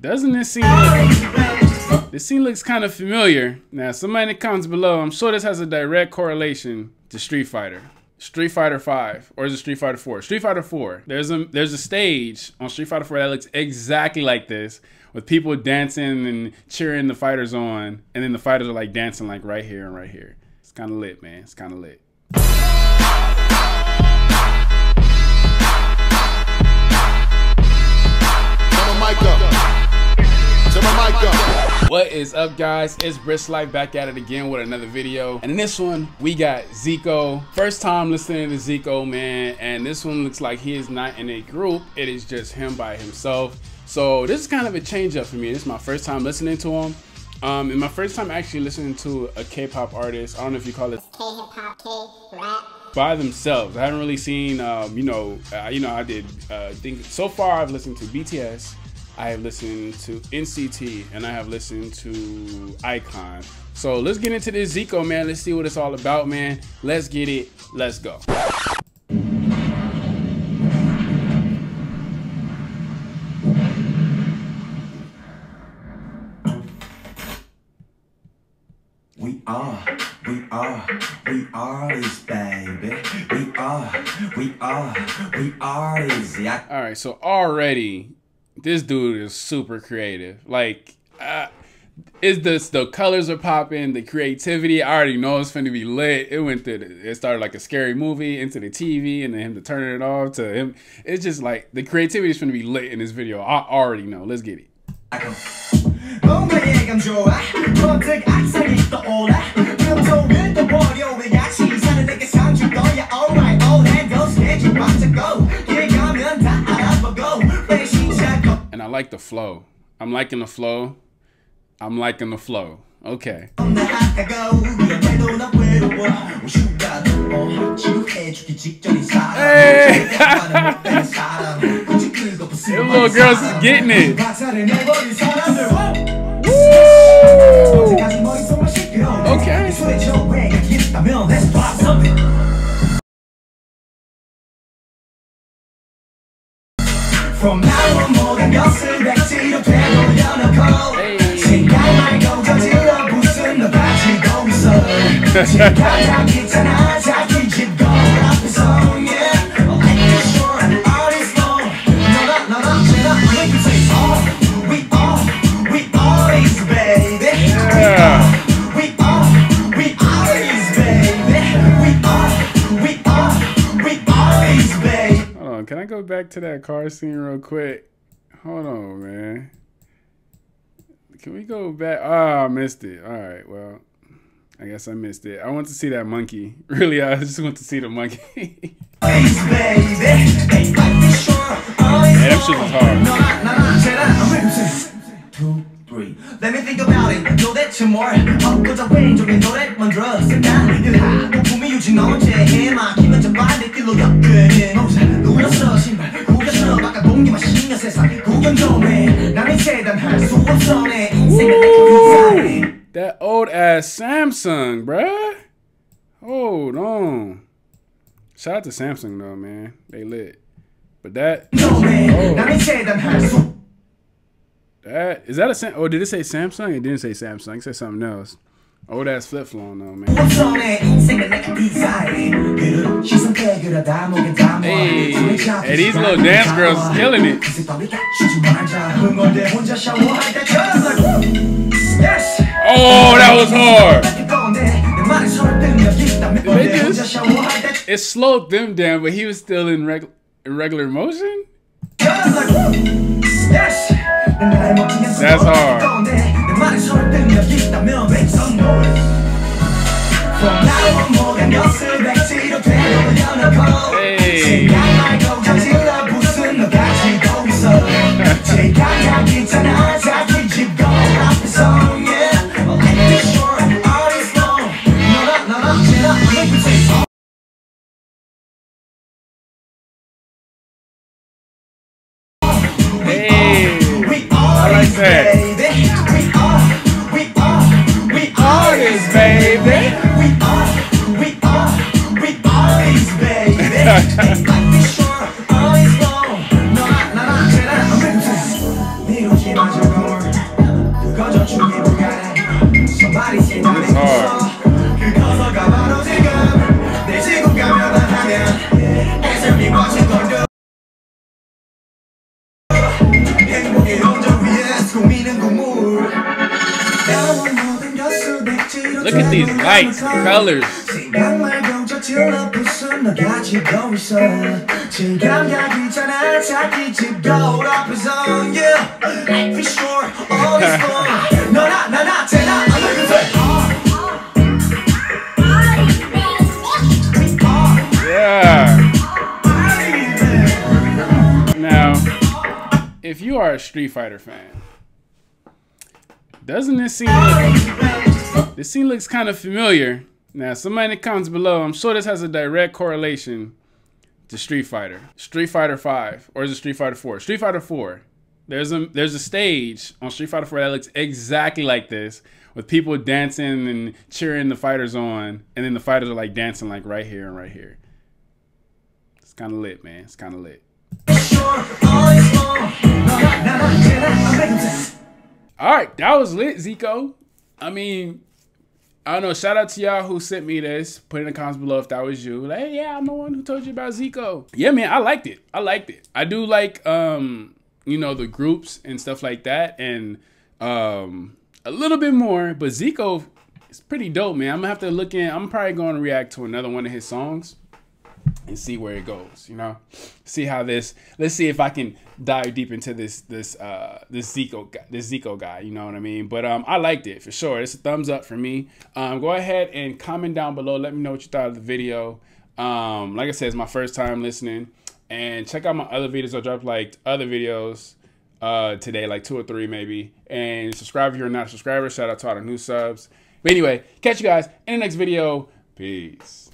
Doesn't this scene oh, look, this scene looks kind of familiar? Now, somebody in the comments below, I'm sure this has a direct correlation to Street Fighter. Street Fighter 5 or is it Street Fighter 4? Street Fighter 4. There's a there's a stage on Street Fighter 4 that looks exactly like this with people dancing and cheering the fighters on and then the fighters are like dancing like right here and right here. It's kind of lit, man. It's kind of lit. Is up guys? It's Brisk Life back at it again with another video. And in this one, we got Zico. First time listening to Zico, man. And this one looks like he is not in a group. It is just him by himself. So this is kind of a change up for me. This is my first time listening to him. Um, and my first time actually listening to a K-pop artist. I don't know if you call it K-hip-hop, K-rap by themselves. I haven't really seen, um, you know, uh, you know, I did uh, think so far. I've listened to BTS, I have listened to NCT, and I have listened to iKON. So let's get into this Zico, man. Let's see what it's all about, man. Let's get it. Let's go. We are, we are, we are this baby. We are, we are, we are this. Yeah. All right, so already this dude is super creative. Like, uh, is this the colors are popping, the creativity? I already know it's gonna be lit. It went through. It started like a scary movie into the TV, and then him to turn it off to him. It's just like the creativity is gonna be lit in this video. I already know. Let's get it. Like the flow. I'm liking the flow. I'm liking the flow. Okay. Hey! the little girl's getting it. Woo! Okay. From now on 모든 것을 백지로 되돌려놓고 생각 말고 저질러 무슨 너 가지고 있어 지금 가장 귀찮아 자 can I go back to that car scene real quick? Hold on, man. Can we go back? Oh, I missed it. All right, well, I guess I missed it. I want to see that monkey. Really, I just want to see the monkey. hey, that shit was hard. Two, three. Let me think about it. 도대체 뭘 엊그저 왼쪽에 노래 만들었을 난 일하고 품이 유진 언제 해 막 Old Samsung, bruh. Hold on. Shout out to Samsung though, man. They lit. But that. Oh. That is that a Sam? Oh, did it say Samsung? It didn't say Samsung. It said something else. Old ass flip phone though, man. Hey, hey, these little dance girls killing it. Was hard. Just, it slowed them down, but he was still in, reg in regular motion. That's hard. Hey. I like that. Baby, we are, we are, we always, baby. 쟤나 I'm looking for Yeah. Now, if you are a Street Fighter fan, doesn't this look, this scene looks kind of familiar. Now, somebody in the comments below, I'm sure this has a direct correlation to Street Fighter. Street Fighter 5, or is it Street Fighter 4? Street Fighter 4. There's a there's a stage on Street Fighter 4 that looks exactly like this, with people dancing and cheering the fighters on, and then the fighters are like dancing like right here and right here. It's kind of lit, man. It's kind of lit. All right, that was lit, Zico. I mean, I don't know. Shout out to y'all who sent me this. Put in the comments below if that was you. Like, hey, yeah, I'm the one who told you about Zico. Yeah, man, I liked it. I liked it. I do like, um, you know, the groups and stuff like that, and um, a little bit more. But Zico is pretty dope, man. I'm gonna have to look in. I'm probably going to react to another one of his songs and see where it goes. You know, see how this. Let's see if I can dive deep into this this uh this Zico guy, this Zico guy. You know what I mean? But um, I liked it for sure. It's a thumbs up for me. Um, go ahead and comment down below. Let me know what you thought of the video. Um, like I said, it's my first time listening. And check out my other videos. I dropped like other videos uh today, like two or three maybe. And subscribe if you're not a subscriber. Shout out to all the new subs. But anyway, catch you guys in the next video. Peace.